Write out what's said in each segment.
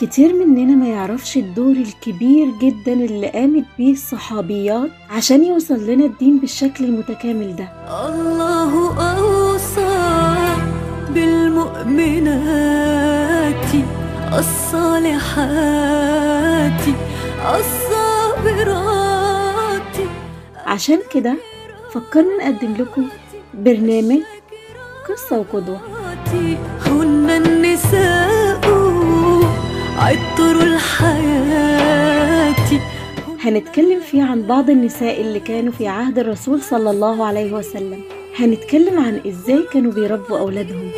كتير مننا ما يعرفش الدور الكبير جدا اللي قامت بيه الصحابيات عشان يوصل لنا الدين بالشكل المتكامل ده. الله أوصى بالمؤمنات الصالحات الصابرات. عشان كده فكرنا نقدم لكم برنامج قصة وقدوة. عطر الحياة هنتكلم فيه عن بعض النساء اللي كانوا في عهد الرسول صلى الله عليه وسلم. هنتكلم عن إزاي كانوا بيربوا أولادهم.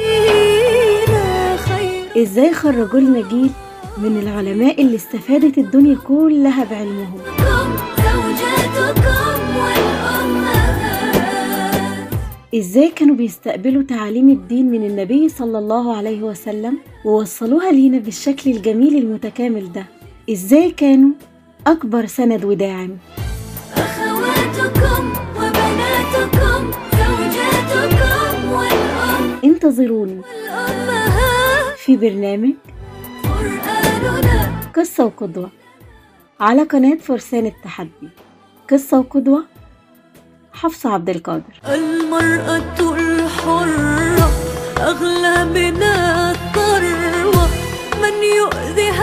إزاي خرجوا لنا جيل من العلماء اللي استفادت الدنيا كلها بعلمهم. إزاي كانوا بيستقبلوا تعاليم الدين من النبي صلى الله عليه وسلم ووصلوها لينا بالشكل الجميل المتكامل ده؟ إزاي كانوا؟ أكبر سند وداعم. أخواتكم وبناتكم زوجاتكم والأم. انتظروني في برنامج قصة وقدوة على قناة فرسان التحدي. قصة وقدوة حفصة عبد القادر. المرأة الحرة أغلى من الثروة. من يؤذيها